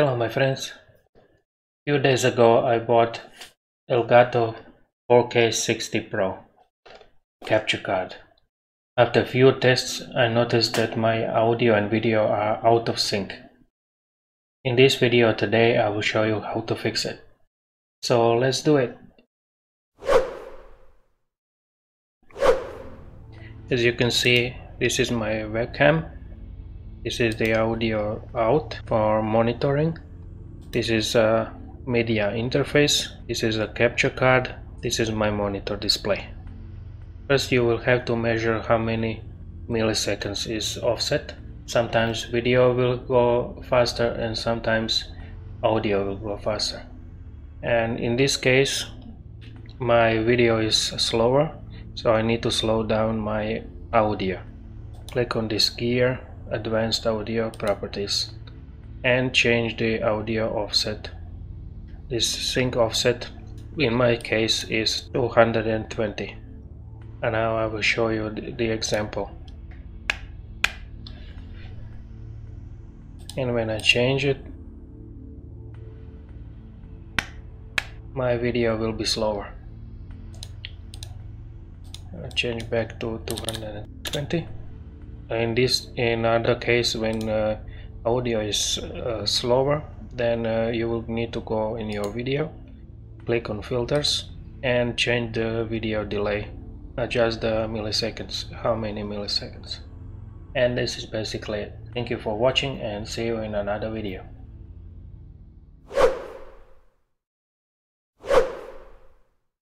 Hello my friends. A Few days ago I bought Elgato 4K 60 Pro capture card. After a few tests I noticed that my audio and video are out of sync. In this video today I will show you how to fix it. So let's do it. As you can see this is my webcam this is the audio out for monitoring. This is a media interface. This is a capture card. This is my monitor display. First you will have to measure how many milliseconds is offset. Sometimes video will go faster and sometimes audio will go faster. And in this case my video is slower so I need to slow down my audio. Click on this gear advanced audio properties and change the audio offset. This sync offset in my case is 220 and now I will show you the, example. And when I change it my video will be slower. I change back to 220 in this in other case when uh, audio is uh, slower then uh, you will need to go in your video click on filters and change the video delay. Adjust the milliseconds how many milliseconds. And this is basically it. Thank you for watching and see you in another video